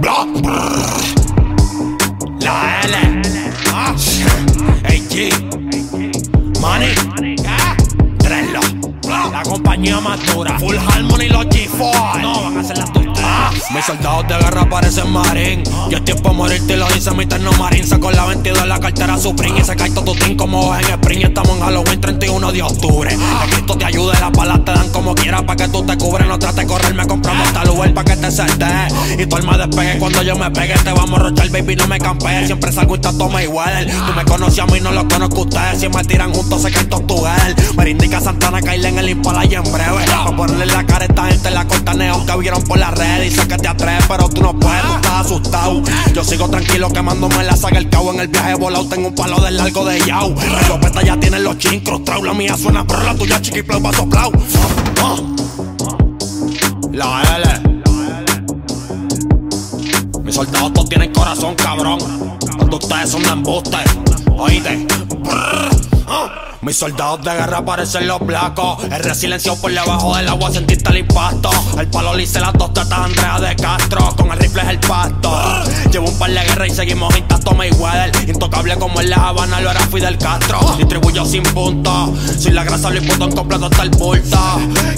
Bla, brr. Compañía. Full Harmony los G4. No van a ser las tus ah. Mis soldados de guerra parecen marín. Y es tiempo de morirte, lo dice mi terno marín. Saco la 22 en la cartera Supreme. Y se cae todo como en Spring. Estamos en Halloween 31 de octubre. Que Cristo te ayude, las balas te dan como quieras. Pa' que tú te cubres, no trates de correr. Me compramos tal Y tu alma despegue cuando yo me pegue. Te vamos a rochar, baby, no me campees. Siempre salgo y te toma igual. Tú me conoces a mí, no lo conozco a ustedes. Si me tiran juntos, se caen todos tu gel. Me indica Santana, caerle en el impala y en breve. Pa' ponerle la cara a esta gente, la corta neón que vieron por la red. Dice que te atreves, pero tú no puedes, tú estás asustado. Yo sigo tranquilo quemándome la saga el cabo en el viaje volado. Tengo un palo del largo de yao. La escopeta ya tienen los chincros, trau. La mía suena, pero la tuya paso plau. Ah. La L. Soldados todos tienen corazón, cabrón. Cuando ustedes son de embuste. Oíste. Ah. Mis soldados de guerra parecen los blancos. El resilencio por debajo del agua, sentiste el impacto. El palo le hice las dos tetas Andrea de Castro. Con el rifle es el pasto. Llevo un par de guerras y seguimos intactos, Mayweather. Intocable como en La Habana, lo era Fidel Castro. Distribuyo sin punto. Soy la grasa, lo imputo en completo hasta el bulto.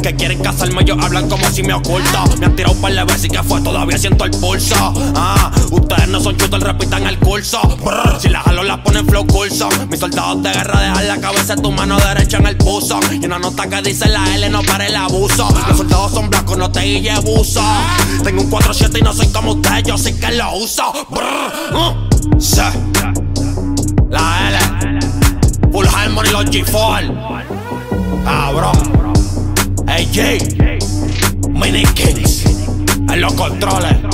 Que quieren casarme, ellos hablan como si me oculto. Me han tirado un par de veces y que fue, todavía siento el pulso. Ah, ustedes no son chutos, repitan el curso. Si la jalo, la ponen flow curso. Mis soldados de guerra dejan la cabeza tu mano derecha en el puso. Y una nota que dice la L, no para el abuso. Los soldados son blancos, no te guille buzo. Tengo un 4-7 y no soy como usted, yo sí que lo uso. Brr, uh. La L. Full Harmony, los G4. Cabrón. AJ. Mini Kings. En los controles.